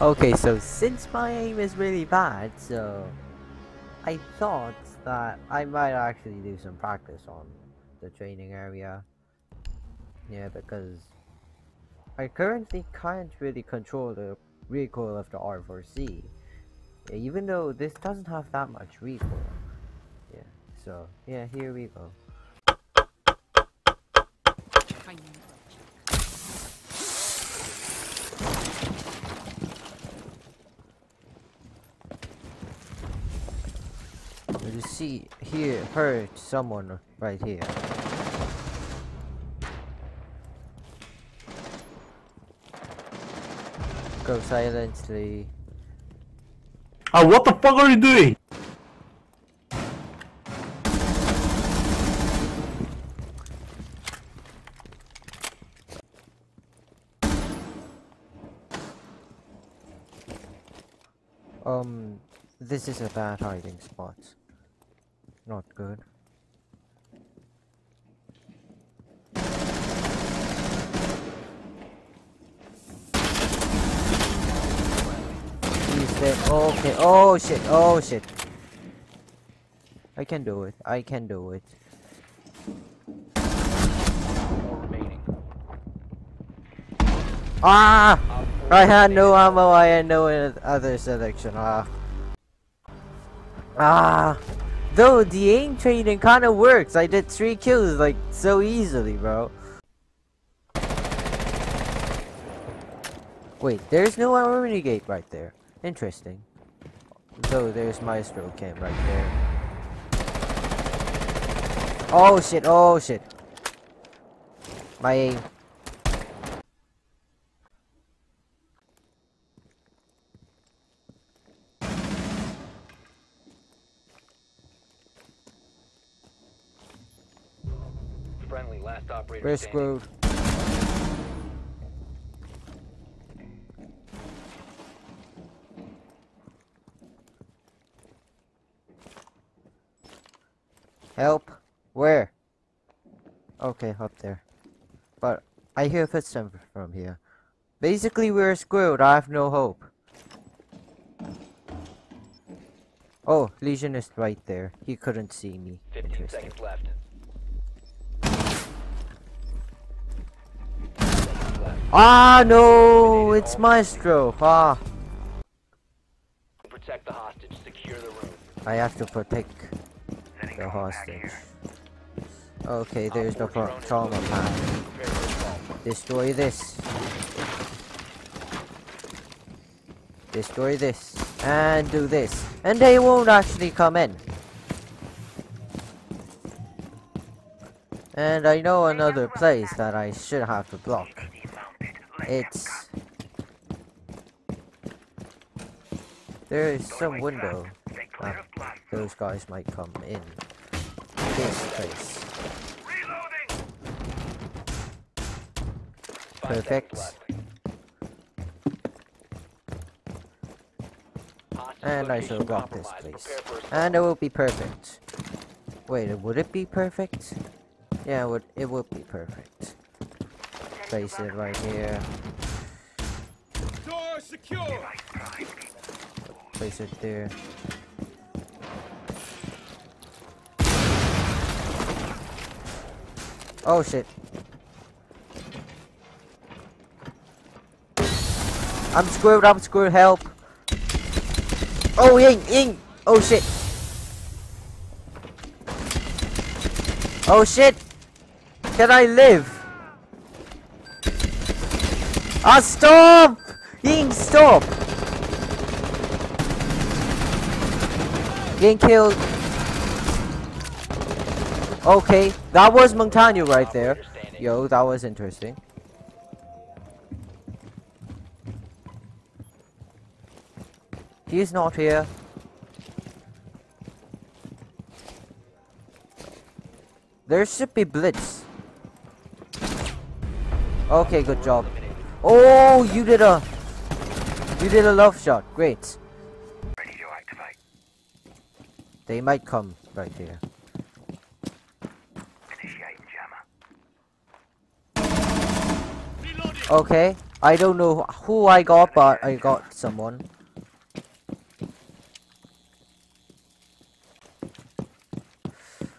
Okay, so since my aim is really bad, so I thought that I might actually do some practice on the training area. Yeah, because I currently can't really control the recoil of the R4C. Yeah, even though this doesn't have that much recoil. Yeah, so yeah, here we go. You see here, hurt someone right here. Go silently. Ah, what the fuck are you doing? Um, this is a bad hiding spot. Not good. He's dead. Okay. Oh shit. Oh shit. I can do it. I can do it. Ah! I had no ammo. I had no other selection. Ah. Ah. Though the aim training kind of works. I did three kills like so easily, bro. Wait, there's no armory gate right there. Interesting. Though there's Maestro camp right there. Oh shit, oh shit. My aim. We're screwed. Help? Where? Okay, up there. But I hear footsteps from here. Basically, we're screwed. I have no hope. Oh, Lesion is right there. He couldn't see me. 15 seconds left. Ah, no! It's Maestro. Ah, Protect the hostage. Secure the room. I have to protect the hostage. Okay, there's no pro trauma pack. Prepare for assault. Destroy this. Destroy this. And do this. And they won't actually come in. And I know another place that I should have to block. It's... There is some window that those guys might come in. This place. Perfect. And I shall block this place. And it will be perfect. Wait, would it be perfect? Yeah, it would, it would be perfect. Place it right here. Door secure. Place it there. Oh shit. I'm screwed, I'm screwed, help. Oh, Ying, Ying! Oh shit. Oh shit! Can I live? Ah, stop! Ying, stop! Getting killed. Okay, that was Montano right there. Yo, that was interesting. He's not here. There should be blitz. Okay, good job. Oh, you did a, you did a love shot. Great. Ready to activate. They might come right here. Initiating jammer. Okay, I don't know who I got, but I got someone.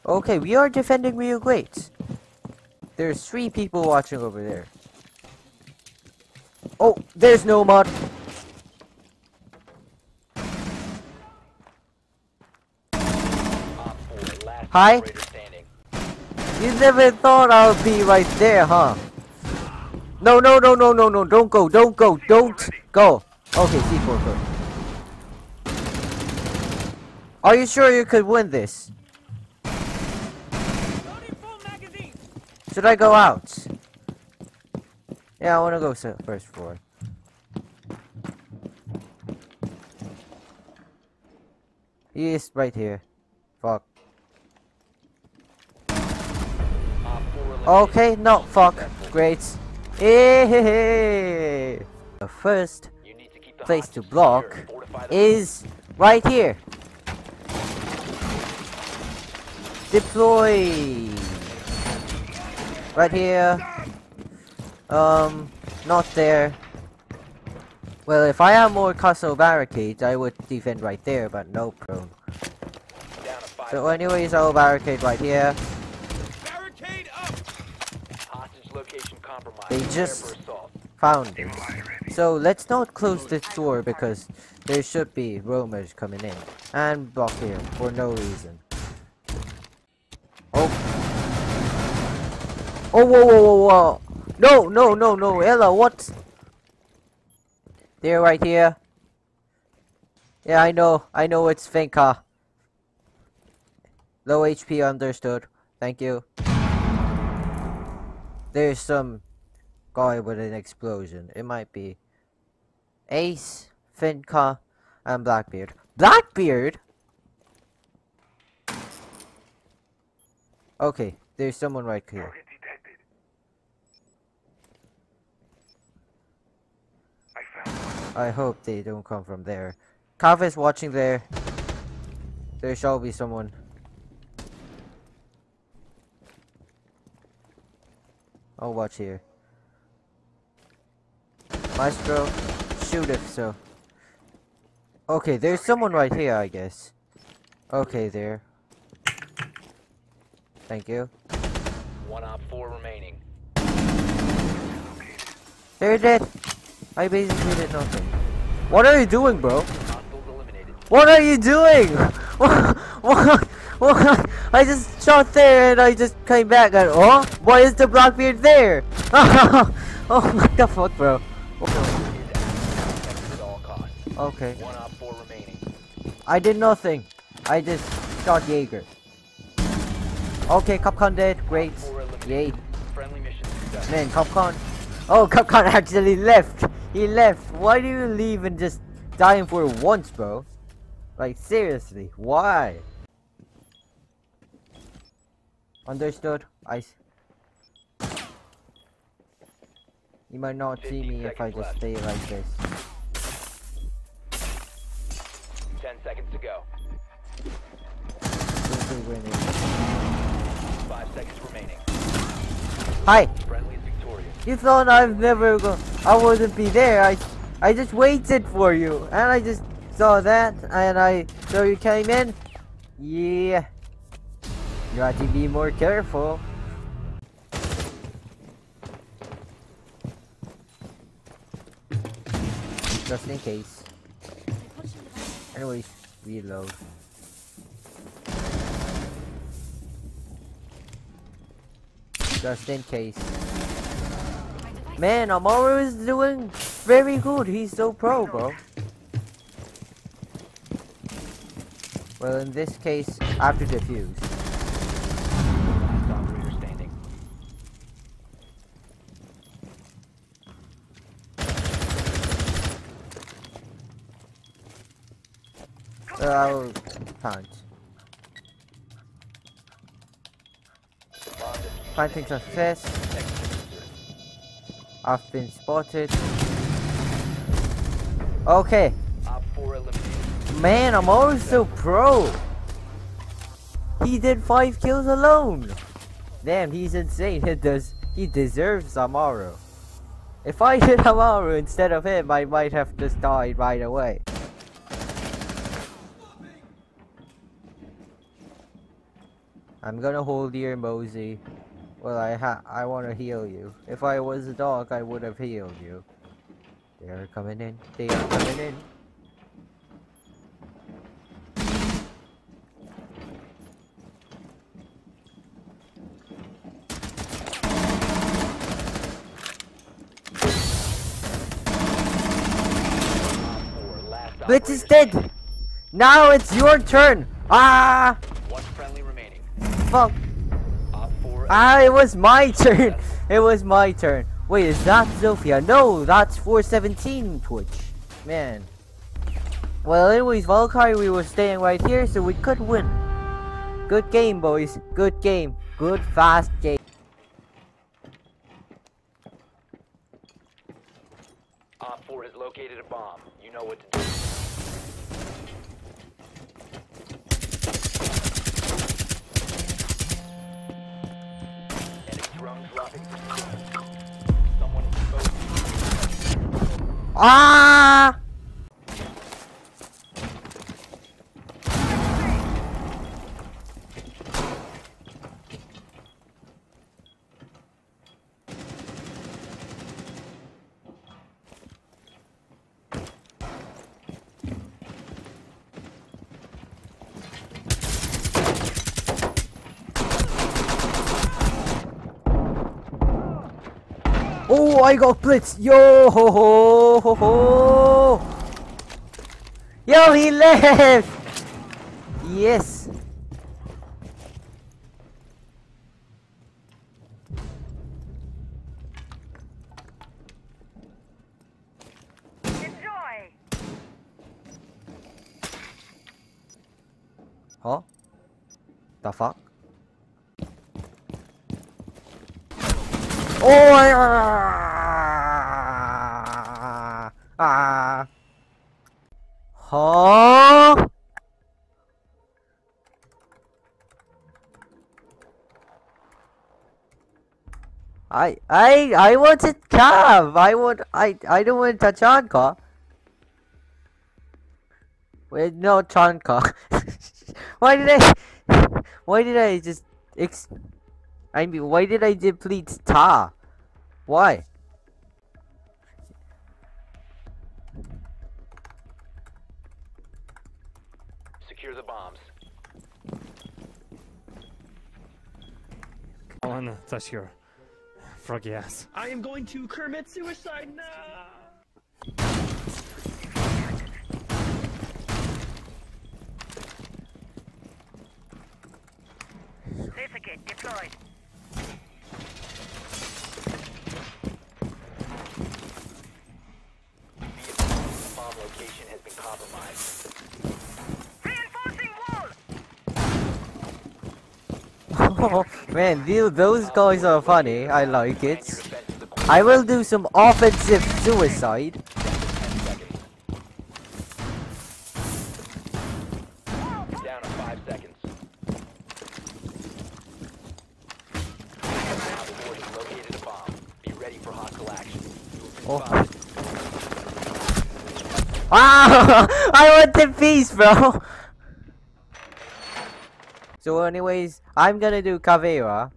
Okay, we are defending real great. There's three people watching over there. Oh, there's no mod. Op 4, last Hi. You never thought I would be right there, huh? No, no, no, no, no, no, don't go, don't go, don't go. Okay, C4, go. Are you sure you could win this? Should I go out? Yeah, I wanna go s- first floor. He is right here. Fuck. Op 4 eliminated. Okay, no, fuck. Great. The first to place to block is right here. Deploy. Right here. Um, not there. Well, if I had more castle barricades, I would defend right there, but no prone. down to five. So anyways, I'll barricade right here. Hostage location compromised. They just- found it. So let's not close this door because there should be roamers coming in and block here for no reason. Oh. Oh, whoa, whoa, whoa, whoa. No, no, no, no, Ella, what? They're right here. Yeah, I know, I know it's Finca. Low HP understood. Thank you. There's some guy with an explosion. It might be Ace, Finca, and Blackbeard. Blackbeard? Okay, there's someone right here. I hope they don't come from there. Cav is watching there. There shall be someone. I'll watch here. Maestro, shoot if so. Okay, there's someone right here, I guess. Okay, there. Thank you. One op 4 remaining. They're dead. I basically did nothing. What are you doing, bro? What are you doing? What? What? What? I just shot there and I just came back and oh, why is the Blackbeard there? oh, what the fuck, bro? Is active. Protected at all costs. Okay, One op 4 remaining. I did nothing. I just shot Jaeger. Okay, Capcom dead. Great. Op 4 eliminated. Yay. Friendly mission success. Man, Capcom. Oh, Capcom actually left. He left. Why do you leave and just dying for once, bro? Like, seriously, why? Understood. I. You might not see me if I just left. stay like this. 10 seconds to go. 5 seconds remaining. Hi. Friendly is victorious. You thought I've never go. I wouldn't be there. I, I just waited for you, and I just saw that, and I so you came in. Yeah. You have to be more careful. Just in case. Anyways, reload. Just in case. Man, Amaru is doing very good. He's so pro, bro. Well, in this case, after defuse. Operator standing. Uh, I'll count. Bomb success. I've been spotted. Okay. Op 4 eliminated. Man, I'm always so pro. He did five kills alone. Damn, he's insane. He does. He deserves Amaru. If I hit Amaru instead of him, I might have just died right away. I'm gonna hold here, Mozzie. Well, I ha I want to heal you. If I was a Doc, I would have healed you. They are coming in. They are coming in. Blitz is dead! Now it's your turn! Ah! One friendly remaining. Fuck! Op 4 Ah, it was my turn! It was my turn. Wait, is that Zofia? No, that's 417 Twitch. Man. Well, anyways, Valkyrie, we were staying right here, so we could win. Good game, boys. Good game. Good, fast game. Op 4 has located a bomb. You know what to do. Ah! I got blitz. Yo ho ho ho ho. Yo, he left. Yes. Enjoy! Huh? The fuck? Oh, I, ah, ah. Huh? I, I, I wanted Cav. I want, I, I don't want Tachanka. Wait, no, Chanka. why did I, why did I just, ex I mean, why did I deplete Ta? Why? Secure the bombs. I wanna touch your ass. I am going to commit suicide now. Certificate deployed. The bomb location has been compromised. Oh man, those guys are funny. I like it. defense to the core. I will do some offensive suicide. 10 seconds. Down to 5 seconds. Op 4 has located a bomb. Be ready for hostile action. You will be Oh. Ah! I want the peace, bro. So, anyways, I'm gonna do Caveira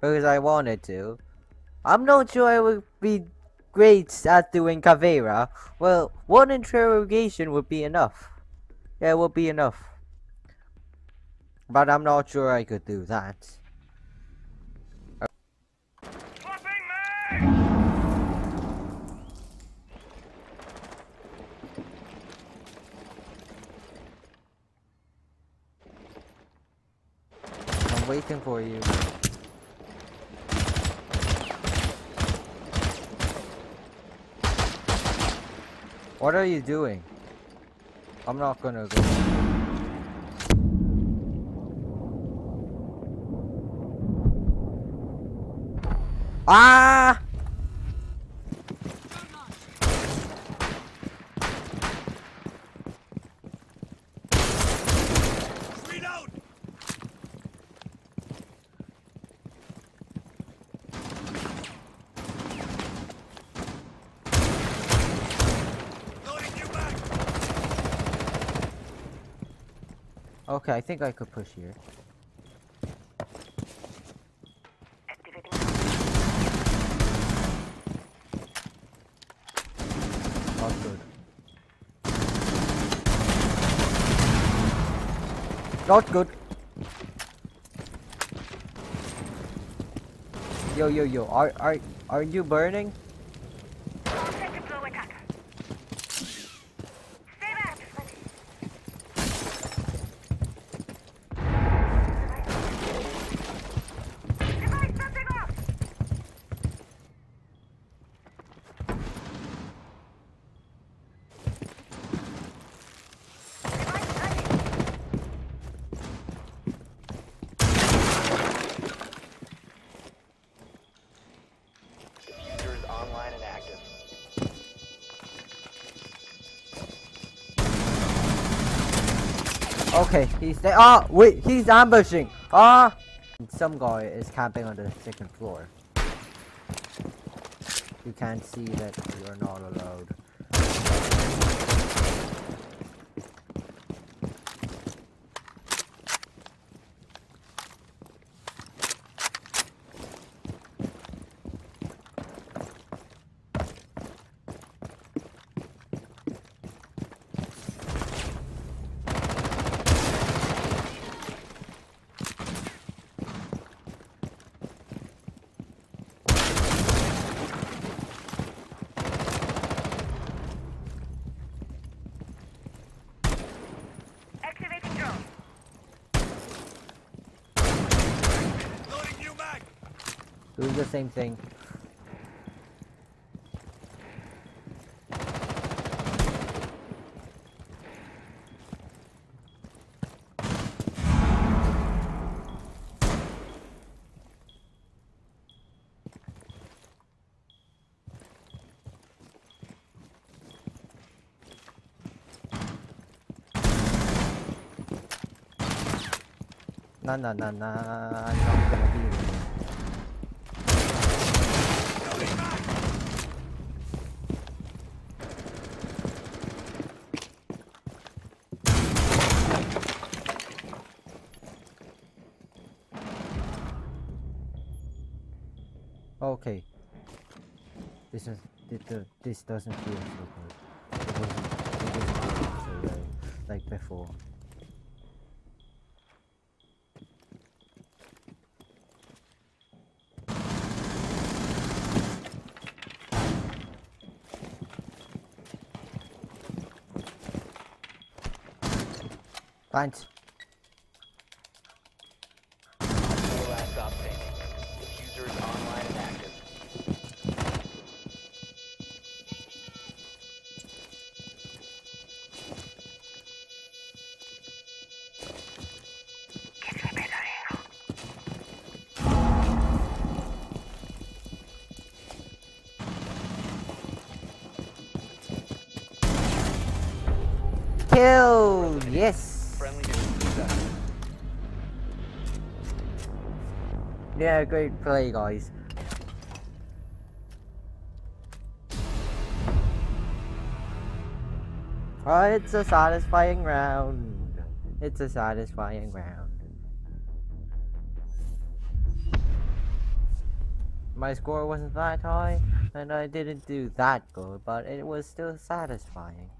because I wanted to. I'm not sure I would be great at doing Caveira. Well, one interrogation would be enough. Yeah, it would be enough. But I'm not sure I could do that. Waiting for you. What are you doing? I'm not gonna go. Ah! Okay, I think I could push here. Not good. Not good. Yo, yo, yo, are, are, are you burning? Okay, he's there. Ah, wait, he's ambushing. Ah, some guy is camping on the second floor. You can't see that you're not allowed. The same thing. Nah, nah, nah. I'm not gonna be with you. Okay. This is this, the- this doesn't feel so good. It wasn't, it wasn't so good uh, like before. Thanks. Kill! Yes! Yeah, great play, guys. Oh, it's a satisfying round. It's a satisfying round. My score wasn't that high, and I didn't do that good, but it was still satisfying.